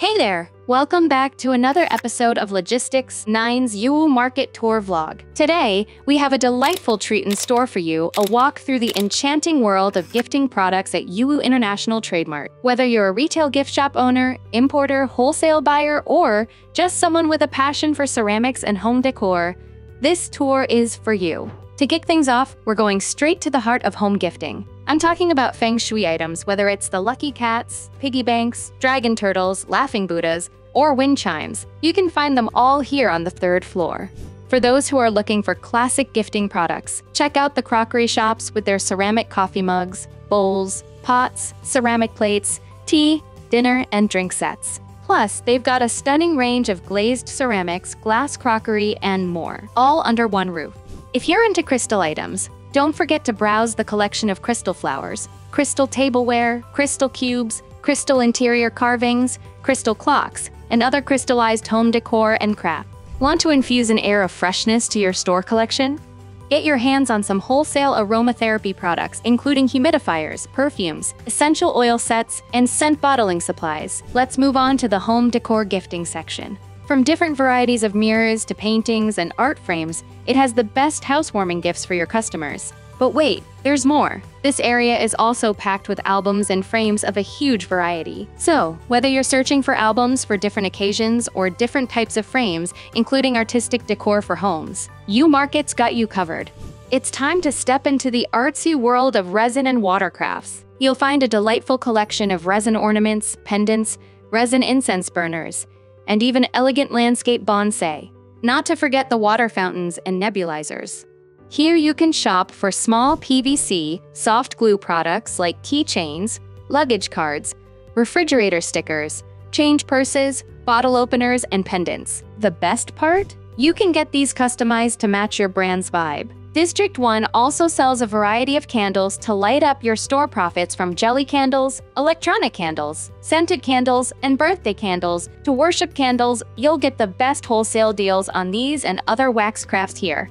Hey there! Welcome back to another episode of Logistics 9's Yiwu Market Tour Vlog. Today, we have a delightful treat in store for you, a walk through the enchanting world of gifting products at Yiwu International Trade Mart. Whether you're a retail gift shop owner, importer, wholesale buyer, or just someone with a passion for ceramics and home decor, this tour is for you. To kick things off, we're going straight to the heart of home gifting. I'm talking about feng shui items, whether it's the lucky cats, piggy banks, dragon turtles, laughing Buddhas, or wind chimes. You can find them all here on the third floor. For those who are looking for classic gifting products, check out the crockery shops with their ceramic coffee mugs, bowls, pots, ceramic plates, tea, dinner, and drink sets. Plus, they've got a stunning range of glazed ceramics, glass crockery, and more, all under one roof. If you're into crystal items, don't forget to browse the collection of crystal flowers, crystal tableware, crystal cubes, crystal interior carvings, crystal clocks, and other crystallized home decor and craft. Want to infuse an air of freshness to your store collection? Get your hands on some wholesale aromatherapy products, including humidifiers, perfumes, essential oil sets, and scent bottling supplies. Let's move on to the home decor gifting section. From different varieties of mirrors to paintings and art frames, it has the best housewarming gifts for your customers. But wait, there's more. This area is also packed with albums and frames of a huge variety. So, whether you're searching for albums for different occasions or different types of frames, including artistic decor for homes, Yiwu Market's got you covered. It's time to step into the artsy world of resin and watercrafts. You'll find a delightful collection of resin ornaments, pendants, resin incense burners, and even elegant landscape bonsai, not to forget the water fountains and nebulizers. Here you can shop for small PVC, soft glue products like keychains, luggage cards, refrigerator stickers, change purses, bottle openers, and pendants. The best part? You can get these customized to match your brand's vibe. District 1 also sells a variety of candles to light up your store profits from jelly candles, electronic candles, scented candles, and birthday candles to worship candles. You'll get the best wholesale deals on these and other wax crafts here.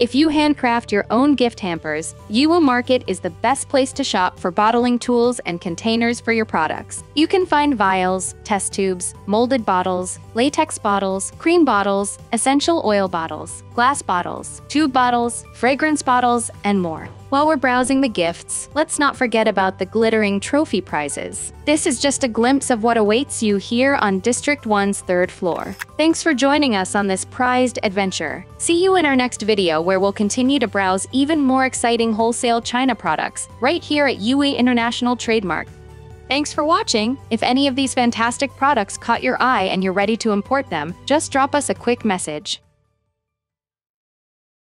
If you handcraft your own gift hampers, Yiwu Market is the best place to shop for bottling tools and containers for your products. You can find vials, test tubes, molded bottles, latex bottles, cream bottles, essential oil bottles, glass bottles, tube bottles, fragrance bottles, and more. While we're browsing the gifts, let's not forget about the glittering trophy prizes. This is just a glimpse of what awaits you here on District 1's third floor. Thanks for joining us on this prized adventure. See you in our next video where we'll continue to browse even more exciting wholesale China products right here at Yiwu International Trade Mart. Thanks for watching! If any of these fantastic products caught your eye and you're ready to import them, just drop us a quick message.